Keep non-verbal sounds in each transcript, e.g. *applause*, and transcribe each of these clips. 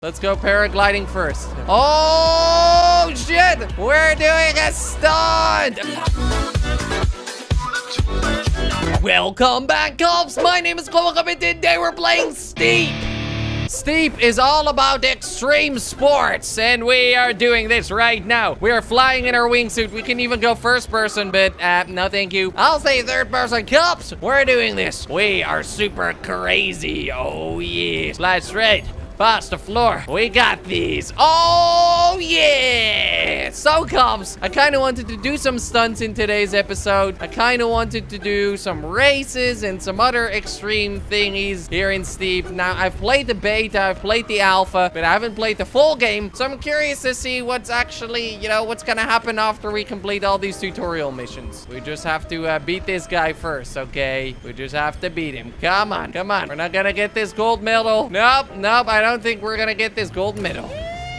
Let's go paragliding first. Oh, shit! We're doing a stunt! Welcome back, cops! My name is Cloak and today we're playing Steep! Steep is all about extreme sports, and we are doing this right now. We are flying in our wingsuit. We can even go first person, but uh, no thank you. I'll say third person. Cops, we're doing this. We are super crazy. Oh, yes. Fly straight. Past the floor. We got these. Oh, yeah. So, cops, I kind of wanted to do some stunts in today's episode. I kind of wanted to do some races and some other extreme thingies here in Steep. Now, I've played the beta, I've played the alpha, but I haven't played the full game. So, I'm curious to see what's actually, you know, what's going to happen after we complete all these tutorial missions. We just have to uh, beat this guy first, okay? We just have to beat him. Come on, come on. We're not going to get this gold medal. Nope, nope. I don't think we're gonna get this gold medal.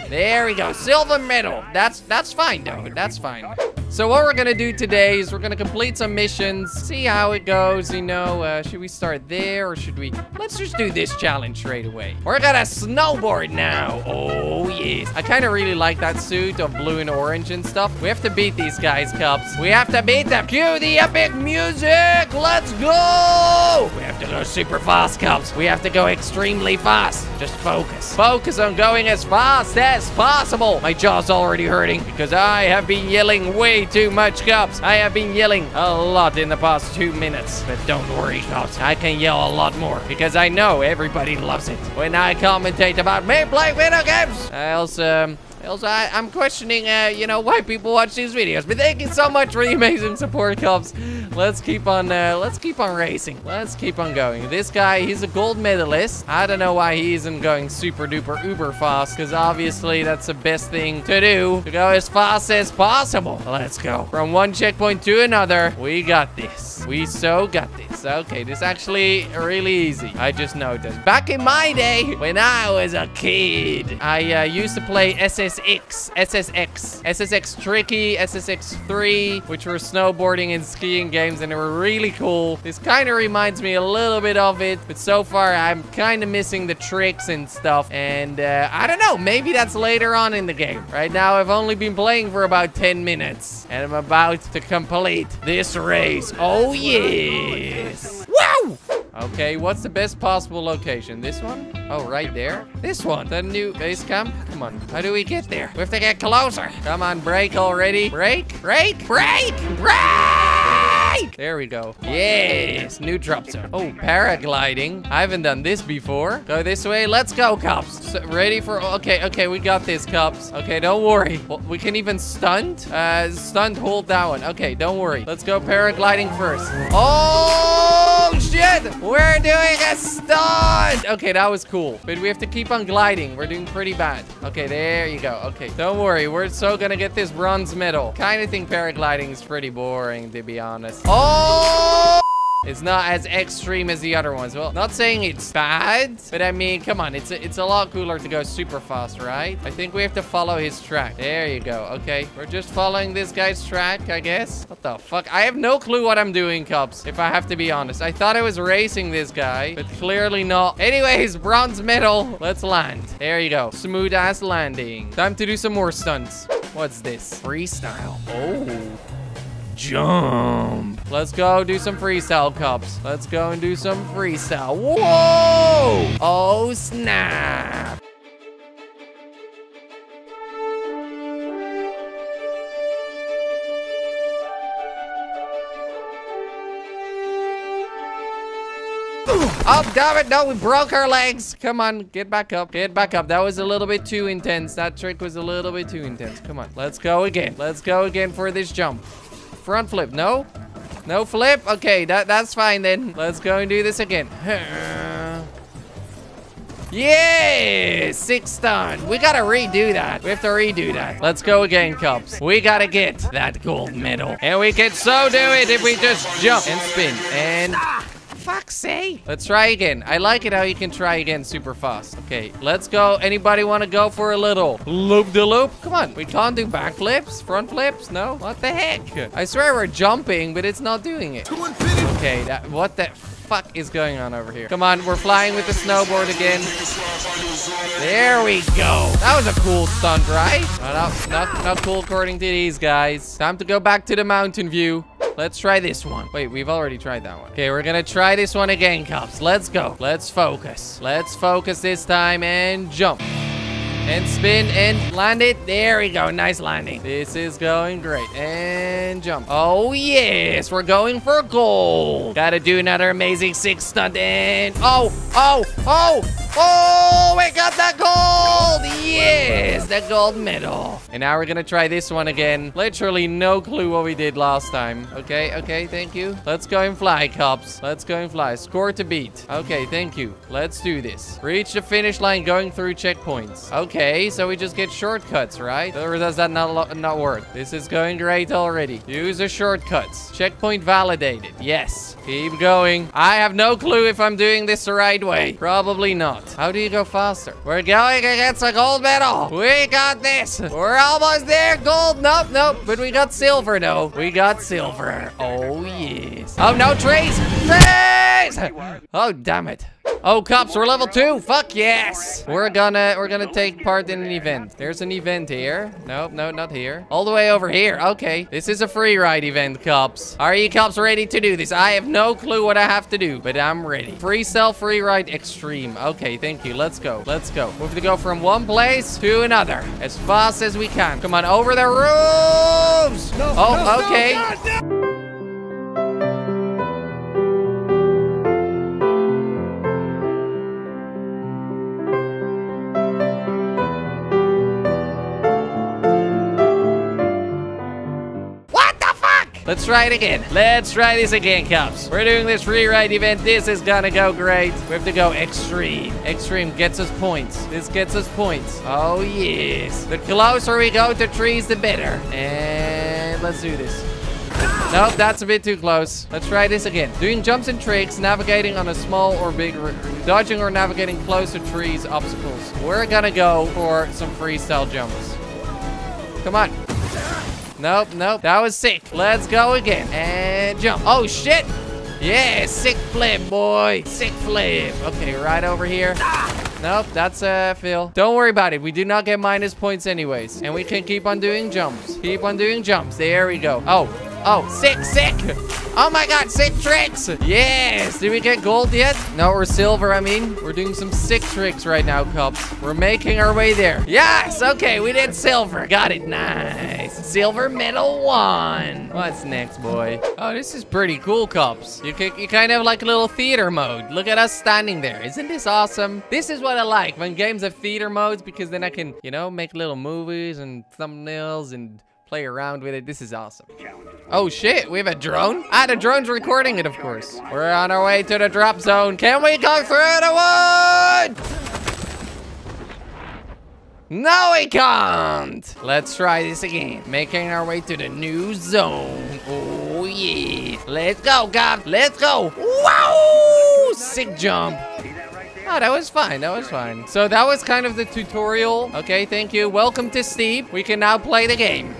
There we go, silver medal. That's that's fine, though. That's fine. So what we're gonna do today is we're gonna complete some missions, see how it goes, you know, uh, should we start there or should we, let's just do this challenge straight away. We're gonna snowboard now, oh yes. I kind of really like that suit of blue and orange and stuff. We have to beat these guys, Cubs. We have to beat them. Cue the epic music, let's go! We have to go super fast, Cubs. We have to go extremely fast. Just focus. Focus on going as fast as possible. My jaw's already hurting because I have been yelling way too much, cops. I have been yelling a lot in the past two minutes. But don't worry, cops. I can yell a lot more because I know everybody loves it when I commentate about me playing video games. I also... Um, also, I, am questioning, uh, you know, why people watch these videos. But thank you so much for the amazing support, Cubs. Let's keep on, uh, let's keep on racing. Let's keep on going. This guy, he's a gold medalist. I don't know why he isn't going super duper uber fast, because obviously that's the best thing to do, to go as fast as possible. Let's go. From one checkpoint to another, we got this. We so got this. Okay, this actually really easy. I just noticed. Back in my day, when I was a kid, I uh, used to play SS SSX, SSX, SSX Tricky, SSX 3, which were snowboarding and skiing games, and they were really cool. This kind of reminds me a little bit of it, but so far I'm kind of missing the tricks and stuff, and uh, I don't know, maybe that's later on in the game. Right now, I've only been playing for about 10 minutes, and I'm about to complete this race. Oh, yes. Okay, what's the best possible location? This one? Oh, right there? This one? The new base camp? Come on. How do we get there? We have to get closer. Come on, break already. Break, break, break, Brake! There we go. Yes, new drop zone. Oh, paragliding. I haven't done this before. Go this way. Let's go, cops. So, ready for... Okay, okay, we got this, cops. Okay, don't worry. We can even stunt. Uh, stunt, hold that one. Okay, don't worry. Let's go paragliding first. Oh, Oh, shit! We're doing a stunt! Okay, that was cool. But we have to keep on gliding. We're doing pretty bad. Okay, there you go. Okay, don't worry. We're so gonna get this bronze medal. Kind of think paragliding is pretty boring, to be honest. Oh! It's not as extreme as the other ones. Well, not saying it's bad, but I mean, come on. It's a, it's a lot cooler to go super fast, right? I think we have to follow his track. There you go. Okay, we're just following this guy's track, I guess. What the fuck? I have no clue what I'm doing, Cubs, if I have to be honest. I thought I was racing this guy, but clearly not. Anyways, bronze medal. Let's land. There you go. Smooth ass landing. Time to do some more stunts. What's this? Freestyle. Oh jump. Let's go do some freestyle cups. Let's go and do some freestyle. Whoa! Oh, snap. Oh, damn it. No, we broke our legs. Come on, get back up. Get back up. That was a little bit too intense. That trick was a little bit too intense. Come on, let's go again. Let's go again for this jump. Front flip. No? No flip? Okay, that, that's fine then. Let's go and do this again. *sighs* Yeah! Six stun. We gotta redo that. We have to redo that. Let's go again, Cubs. We gotta get that gold medal. And we can so do it if we just jump and spin. And fuck's sake. Let's try again. I like it how you can try again super fast. Okay, let's go. Anybody want to go for a little loop-de-loop? -loop? Come on. We can't do backflips, front flips? No? What the heck? I swear we're jumping, but it's not doing it. Okay, that, what the... fuck is going on over here? Come on, we're flying with the snowboard again. There we go. That was a cool stunt, right? No, no, not, not cool according to these guys. Time to go back to the mountain view. Let's try this one. Wait, we've already tried that one. Okay, we're gonna try this one again, cops. Let's go. Let's focus. Let's focus this time and jump. And spin and land it. There we go. Nice landing. This is going great. And jump. Oh, yes. We're going for gold. Gotta do another amazing six stunt. And oh, oh, oh, oh, we got that gold. Yes, the gold medal. And now we're gonna try this one again. Literally no clue what we did last time. Okay, okay, thank you. Let's go and fly, cops. Let's go and fly. Score to beat. Okay, thank you. Let's do this. Reach the finish line going through checkpoints. Okay. Okay, so we just get shortcuts, right? Or does that not, not work? This is going great already. Use the shortcuts. Checkpoint validated. Yes. Keep going. I have no clue if I'm doing this the right way. Probably not. How do you go faster? We're going against a gold medal. We got this. We're almost there. Gold. Nope, nope. But we got silver, though. We got silver. Oh, yes. Oh, no, trees. Trees! Oh, damn it. Oh, cops, we're level two. Fuck yes. We're gonna, we're gonna take part in an event. There's an event here. Nope, no, not here. All the way over here. Okay. This is a free ride event, cops. Are you cops ready to do this? I have no clue what I have to do, but I'm ready. Free cell, free ride, extreme. Okay, thank you. Let's go. Let's go. We have to go from one place to another as fast as we can. Come on, over the roofs. No, oh, no, okay. No, Let's try it again. Let's try this again, cops. We're doing this rewrite event. This is gonna go great. We have to go extreme. Extreme gets us points. This gets us points. Oh, yes. The closer we go to trees, the better. And let's do this. Nope, that's a bit too close. Let's try this again. Doing jumps and tricks, navigating on a small or big, dodging or navigating close to trees, obstacles. We're gonna go for some freestyle jumps. Come on. Nope, nope. That was sick. Let's go again. And jump. Oh, shit. Yeah, sick flip, boy. Sick flip. Okay, right over here. Nope, that's uh, Phil. Don't worry about it. We do not get minus points anyways. And we can keep on doing jumps. Keep on doing jumps. There we go. Oh, Oh, sick, sick. Oh my god, sick tricks. Yes. Did we get gold yet? No, we're silver, I mean. We're doing some sick tricks right now, Cups. We're making our way there. Yes, okay, we did silver. Got it, nice. Silver medal one. What's next, boy? Oh, this is pretty cool, Cups. You, you kind of like a little theater mode. Look at us standing there. Isn't this awesome? This is what I like when games have theater modes because then I can, you know, make little movies and thumbnails and play around with it. This is awesome. Oh shit, we have a drone? Ah, the drone's recording it, of course. We're on our way to the drop zone. Can we go through the wood? No, we can't. Let's try this again. Making our way to the new zone. Oh, yeah. Let's go, guys. Let's go. Wow! Sick jump. Oh, that was fine. That was fine. So that was kind of the tutorial. Okay, thank you. Welcome to Steep. We can now play the game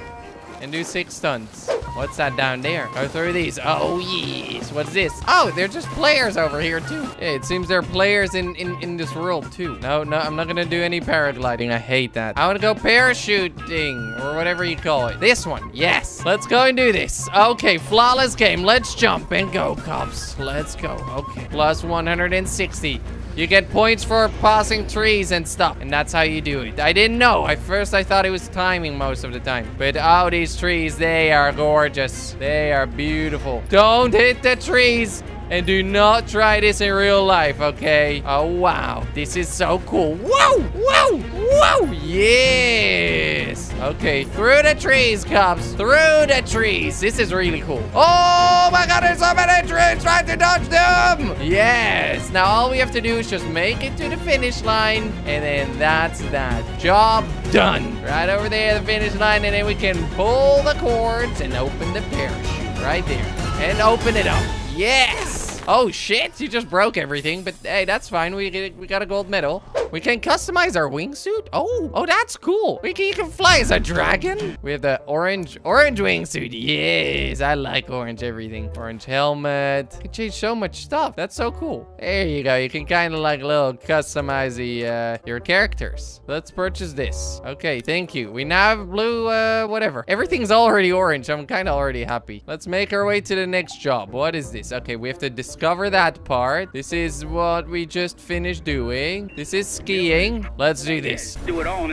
and do six stunts. What's that down there? Oh, go through these. Oh, yes. What's this? Oh, they're just players over here, too. Yeah, it seems there are players in, in, in this world, too. No, no, I'm not going to do any paragliding. I hate that. I want to go parachuting or whatever you call it. This one. Yes. Let's go and do this. Okay, flawless game. Let's jump and go, cops. Let's go. Okay. Plus 160. You get points for passing trees and stuff. And that's how you do it. I didn't know. At first, I thought it was timing most of the time. But oh, these trees, they are gorgeous. They are beautiful. Don't hit the trees. And do not try this in real life, okay? Oh, wow. This is so cool. Whoa! Whoa! Whoa! Yes! Okay, through the trees, cops. Through the trees. This is really cool. Oh my god, there's so many trees trying to dodge them! Yes! Now all we have to do is just make it to the finish line. And then that's that. Job done. Right over there, the finish line. And then we can pull the cords and open the parachute right there. And open it up. Yes! Oh, shit. You just broke everything. But hey, that's fine. We, we got a gold medal. We can customize our wingsuit. Oh, oh, that's cool. We can, you can fly as a dragon. We have the orange, orange wingsuit. Yes, I like orange everything. Orange helmet. You can change so much stuff. That's so cool. There you go. You can kind of like a little customize the, uh, your characters. Let's purchase this. Okay, thank you. We now have blue, uh, whatever. Everything's already orange. I'm kind of already happy. Let's make our way to the next job. What is this? Okay, we have to discover that part. This is what we just finished doing. This is skiing. Let's do this.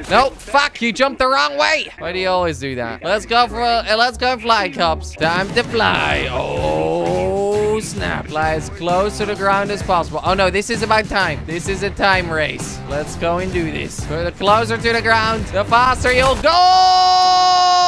No, fuck, you jumped the wrong way. Why do you always do that? Let's go for, uh, let's go fly, cops. Time to fly. Oh, snap. Fly as close to the ground as possible. Oh, no, this is about time. This is a time race. Let's go and do this. The closer to the ground, the faster you'll go.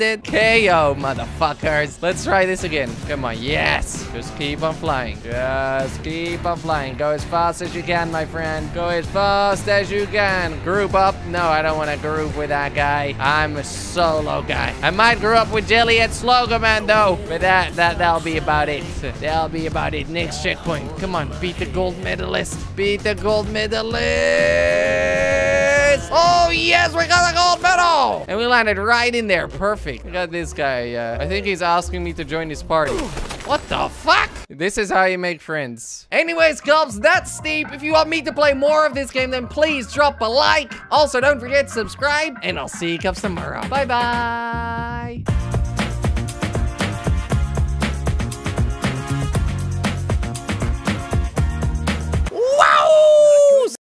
Dead. KO, motherfuckers. Let's try this again. Come on. Yes. Just keep on flying. Just keep on flying. Go as fast as you can, my friend. Go as fast as you can. Group up. No, I don't want to group with that guy. I'm a solo guy. I might group up with Jelly at Slogoman, though. But that, that, that'll be about it. That'll be about it. Next checkpoint. Come on. Beat the gold medalist. Beat the gold medalist. Oh, yes. We got a gold medal. And we landed right in there. Perfect. We got this guy. Uh, I think he's asking me to join his party. What the fuck? This is how you make friends. Anyways, Cubs, that's Steep. If you want me to play more of this game, then please drop a like. Also, don't forget to subscribe, and I'll see you Cubs tomorrow. Bye-bye.